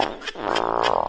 Oh.